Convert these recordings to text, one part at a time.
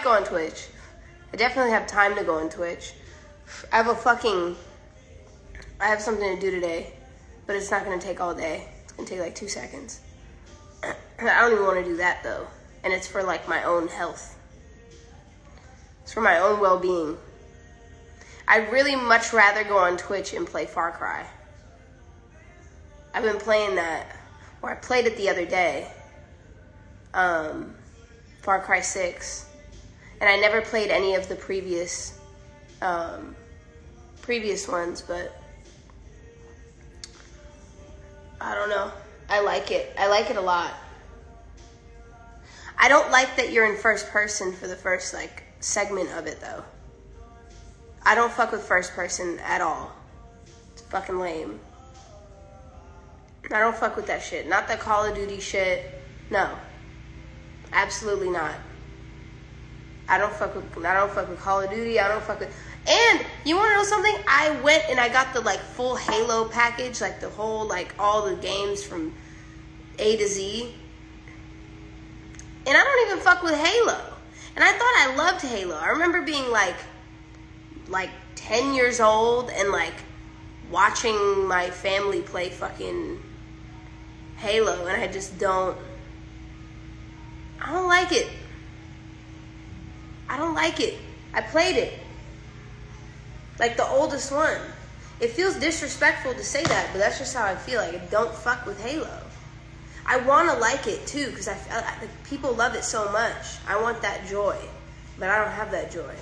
might go on Twitch. I definitely have time to go on Twitch. I have a fucking. I have something to do today, but it's not gonna take all day. It's gonna take like two seconds. I don't even want to do that though, and it's for like my own health. It's for my own well-being. I'd really much rather go on Twitch and play Far Cry. I've been playing that, or I played it the other day. Um, Far Cry 6. And I never played any of the previous um, previous ones, but I don't know. I like it. I like it a lot. I don't like that you're in first person for the first like segment of it though. I don't fuck with first person at all. It's fucking lame. I don't fuck with that shit. Not that Call of Duty shit. No. Absolutely not. I don't fuck with I don't fuck with Call of Duty. I don't fuck with and you want to know something? I went and I got the like full Halo package, like the whole like all the games from A to Z. And I don't even fuck with Halo. And I thought I loved Halo. I remember being like like 10 years old and like watching my family play fucking Halo and I just don't I don't like it. I don't like it. I played it. Like the oldest one. It feels disrespectful to say that, but that's just how I feel. Like, don't fuck with Halo. I want to like it too, because I, I, people love it so much. I want that joy, but I don't have that joy.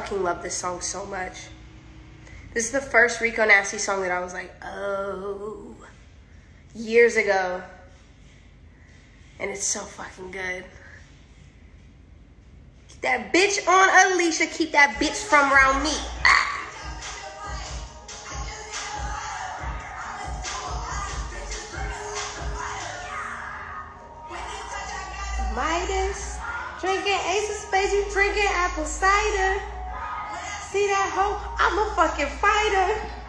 Fucking love this song so much. This is the first Rico Nasty song that I was like, oh, years ago. And it's so fucking good. Keep that bitch on Alicia. Keep that bitch from around me. Ah. Midas. Drinking Ace of Spades, you drinking apple cider. See that hoe? I'm a fucking fighter.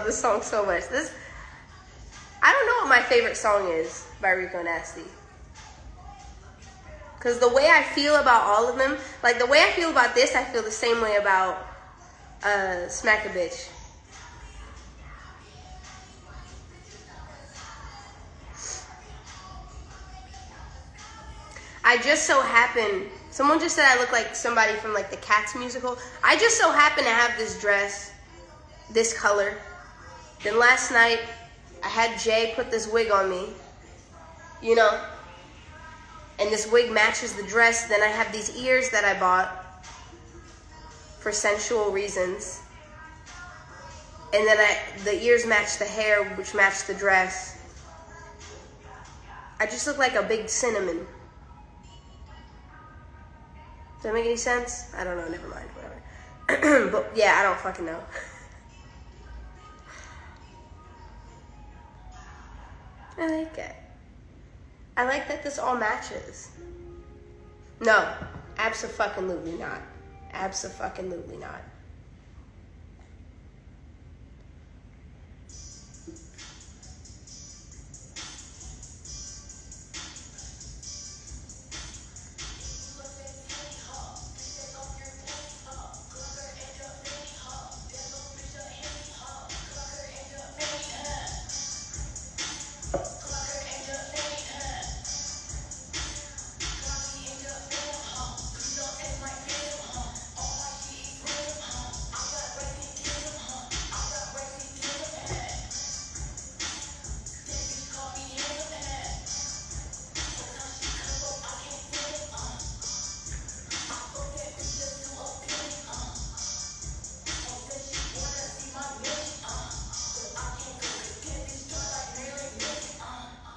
Love this song so much. This, I don't know what my favorite song is by Rico Nasty. Because the way I feel about all of them, like the way I feel about this, I feel the same way about uh, Smack a Bitch. I just so happen, someone just said I look like somebody from like the Cats musical. I just so happen to have this dress this color. Then last night, I had Jay put this wig on me, you know, and this wig matches the dress. Then I have these ears that I bought for sensual reasons. And then I, the ears match the hair, which match the dress. I just look like a big cinnamon. Does that make any sense? I don't know, never mind, whatever. but yeah, I don't fucking know. I like it. I like that this all matches. No, absolutely not. Absolutely not.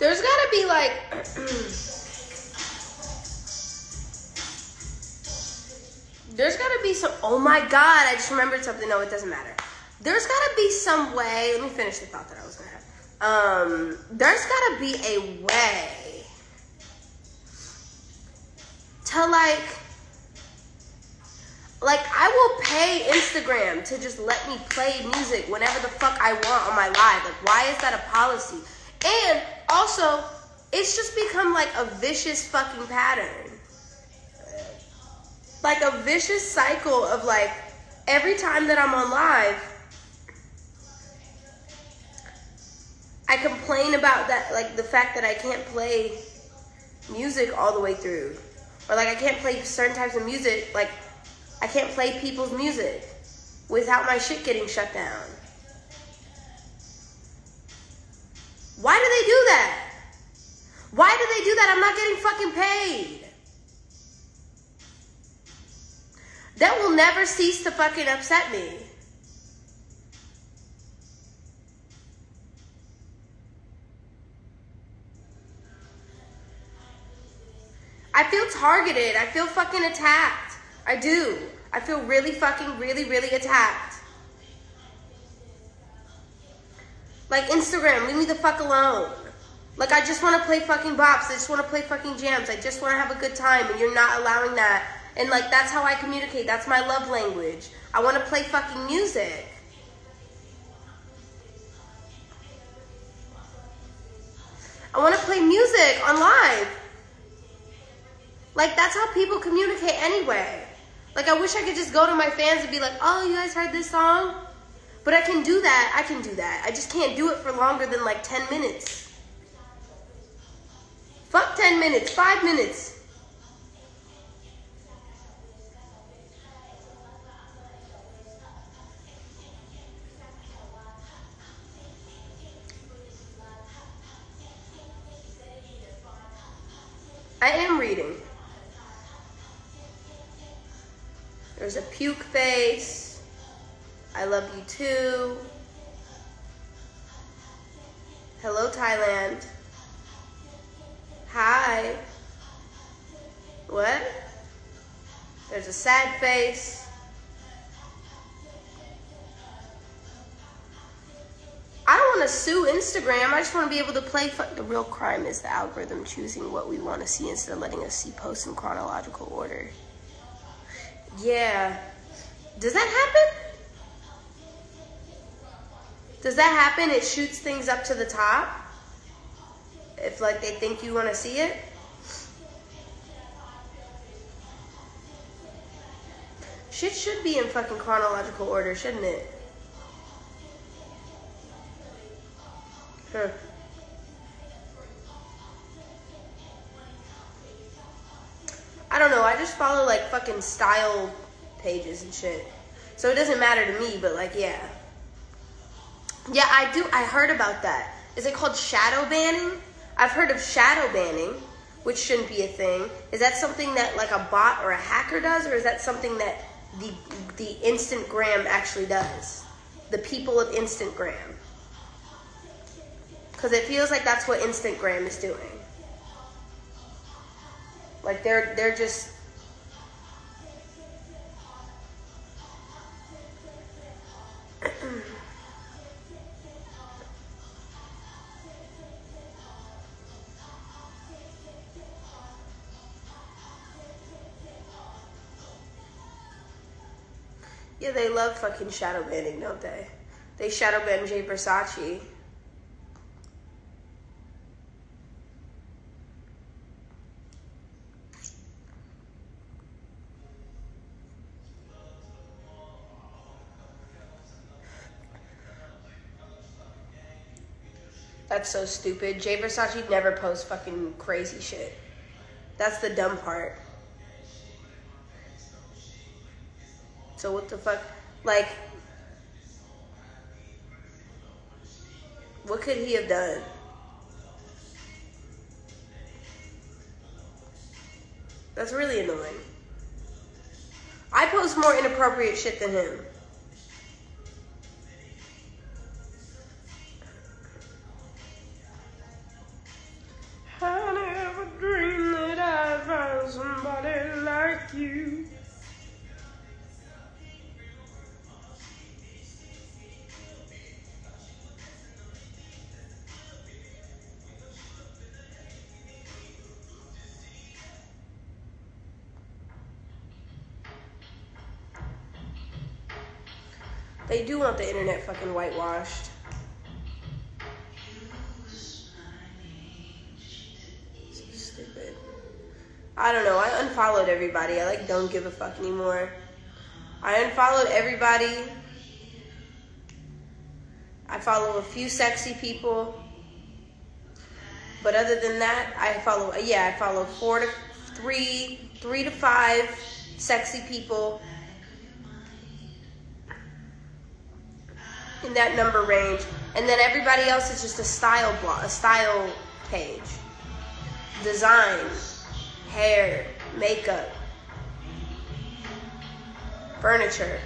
There's gotta be like. There's gotta be some. Oh my god! I just remembered something. No, it doesn't matter. There's gotta be some way. Let me finish the thought that I was gonna have. Um, there's gotta be a way to like like I will pay Instagram to just let me play music whenever the fuck I want on my live. Like why is that a policy? And also, it's just become like a vicious fucking pattern. Like a vicious cycle of like every time that I'm on live, I complain about that like the fact that I can't play music all the way through. Or like I can't play certain types of music like I can't play people's music without my shit getting shut down. Why do they do that? Why do they do that? I'm not getting fucking paid. That will never cease to fucking upset me. I feel targeted. I feel fucking attacked. I do. I feel really fucking, really, really attacked. Like Instagram, leave me the fuck alone. Like I just want to play fucking bops. I just want to play fucking jams. I just want to have a good time, and you're not allowing that. And like that's how I communicate. That's my love language. I want to play fucking music. I want to play music on live. Like that's how people communicate anyway. Like I wish I could just go to my fans and be like, "Oh, you guys heard this song?" But I can do that. I can do that. I just can't do it for longer than like 10 minutes. Fuck 10 minutes, 5 minutes. I am reading. There's a puke face. I love you too. Hello, Thailand. Hi. What? There's a sad face. I don't want to sue Instagram. I just want to be able to play. the real crime is the algorithm choosing what we want to see instead of letting us see posts in chronological order. Yeah. Does that happen? Does that happen? It shoots things up to the top? If like they think you want to see it? Shit should be in fucking chronological order, shouldn't it? Huh. I don't know. I just follow like fucking style pages and shit. So it doesn't matter to me, but like, yeah. Yeah, I do. I heard about that. Is it called shadow banning? I've heard of shadow banning, which shouldn't be a thing. Is that something that like a bot or a hacker does, or is that something that the the Instagram actually does? The people of Instagram. Because it feels like that's what Instagram is doing. Like they're they're just fucking shadow banning, don't they? They shadow ban Jay Versace. That's so stupid. Jay Versace never posts fucking crazy shit. That's the dumb part. So what the fuck? Like, what could he have done? That's really annoying. I post more inappropriate shit than him. I never dreamed that I'd find somebody like you. They do want the internet fucking whitewashed. Stupid. I don't know. I unfollowed everybody. I like don't give a fuck anymore. I unfollowed everybody. I follow a few sexy people. But other than that, I follow yeah, I follow four to three, three to five sexy people in that number range, and then everybody else is just a style blog, a style page, design, hair, makeup, furniture.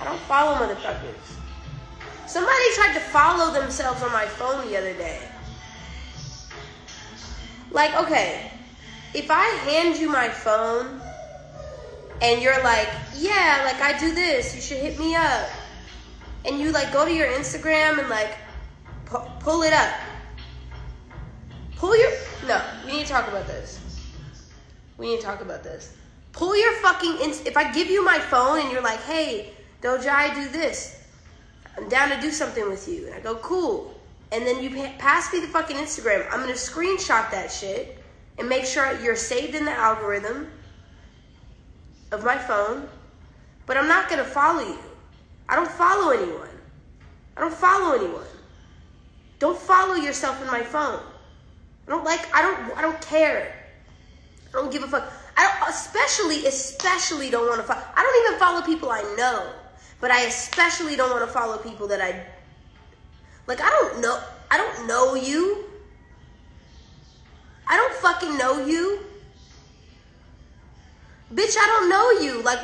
I don't follow motherfuckers. Somebody tried to follow themselves on my phone the other day. Like, okay, if I hand you my phone and you're like, yeah, like I do this, you should hit me up. And you like go to your Instagram and like pu- pull it up. Pull your no, we need to talk about this. We need to talk about this. Pull your fucking ins- if I give you my phone and you're like, hey, Doja, I do this. I'm down to do something with you. And I go, cool. And then you pa- pass me the fucking Instagram. I'm gonna screenshot that shit and make sure you're saved in the algorithm of my phone. But I'm not gonna follow you. I don't follow anyone. I don't follow anyone. Don't follow yourself in my phone. I don't like. I don't. I don't care. I don't give a fuck. I don't. Especially, especially don't want to follow. I don't even follow people I know. But I especially don't want to follow people that I. Like I don't know. I don't know you. I don't fucking know you. Bitch, I don't know you. Like.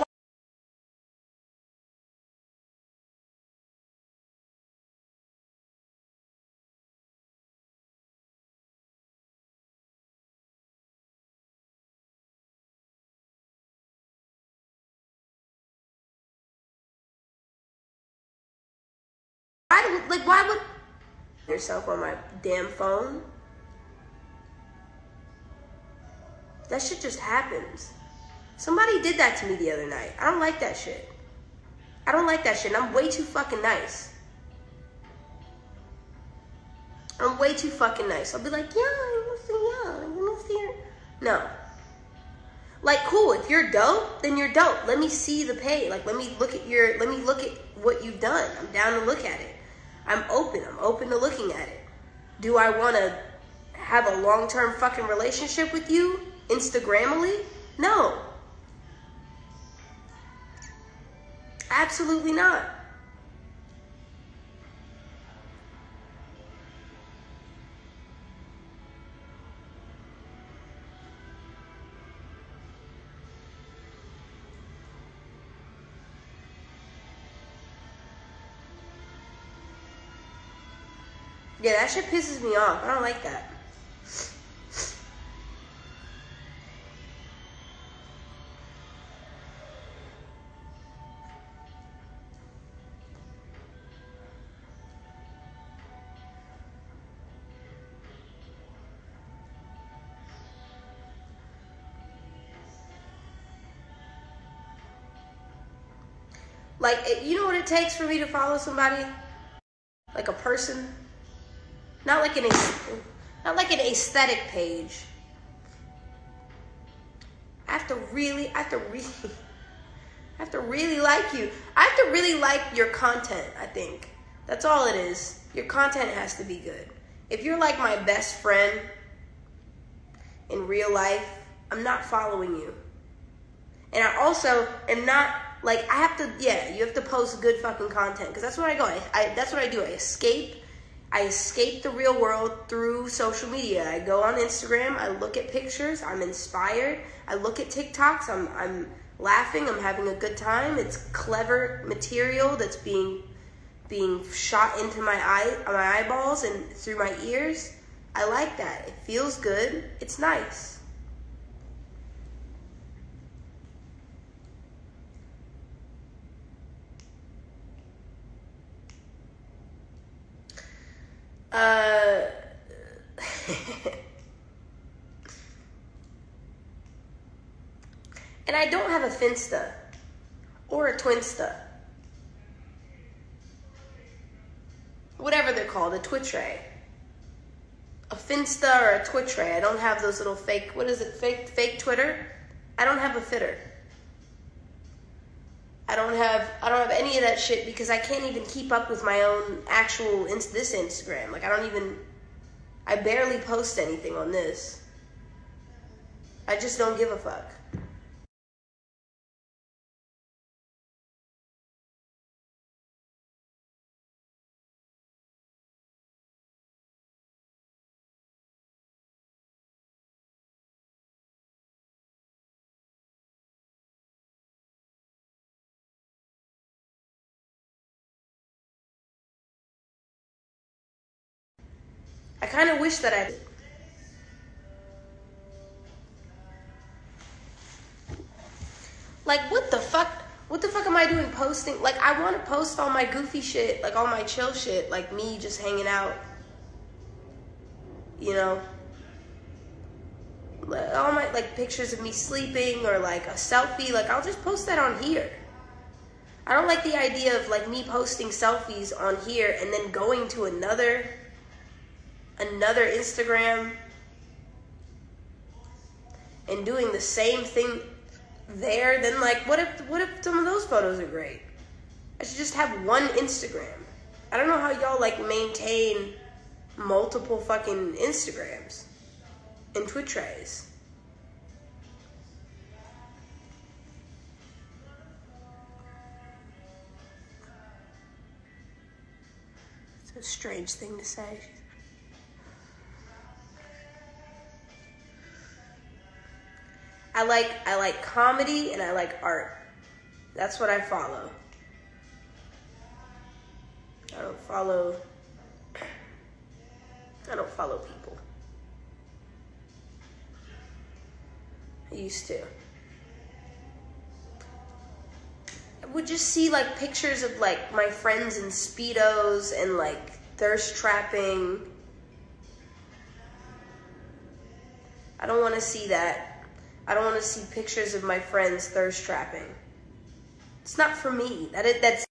why- like. Why would yourself on my damn phone? That shit just happens. Somebody did that to me the other night. I don't like that shit. I don't like that shit. And I'm way too fucking nice. I'm way too fucking nice. I'll be like, yeah, to see yeah, I want to. No. Like, cool. If you're dope, then you're dope. Let me see the pay. Like, let me look at your. Let me look at what you've done. I'm down to look at it. I'm open. I'm open to looking at it. Do I want to have a long term fucking relationship with you, Instagramily? No. Absolutely not. Yeah, that shit pisses me off. I don't like that. Like, you know what it takes for me to follow somebody? Like a person? Not like an not like an aesthetic page. I have to really, I have to really, I have to really like you. I have to really like your content. I think that's all it is. Your content has to be good. If you're like my best friend in real life, I'm not following you. And I also am not like I have to. Yeah, you have to post good fucking content because that's where I go. I, I that's what I do. I escape. I escape the real world through social media. I go on Instagram. I look at pictures. I'm inspired. I look at TikToks. I'm I'm laughing. I'm having a good time. It's clever material that's being being shot into my eye my eyeballs and through my ears. I like that. It feels good. It's nice. Uh, and I don't have a Finsta. or a Twinsta. Whatever they're called, a Twitray. A Finsta or a Twitray. I don't have those little fake, what is it, fake, fake Twitter? I don't have a fitter. I don't have I don't have any of that shit because I can't even keep up with my own actual this Instagram. Like I don't even I barely post anything on this. I just don't give a fuck. I kind of wish that I. Like, what the fuck? What the fuck am I doing posting? Like, I want to post all my goofy shit, like all my chill shit, like me just hanging out. You know? All my, like, pictures of me sleeping or, like, a selfie. Like, I'll just post that on here. I don't like the idea of, like, me posting selfies on here and then going to another another Instagram and doing the same thing there, then like what if what if some of those photos are great? I should just have one Instagram. I don't know how y'all like maintain multiple fucking Instagrams and Twittrays. It's a strange thing to say. I like I like comedy and I like art. That's what I follow. I don't follow I don't follow people. I used to. I would just see like pictures of like my friends in speedos and like thirst trapping. I don't want to see that. I don't want to see pictures of my friends thirst trapping. It's not for me. That that's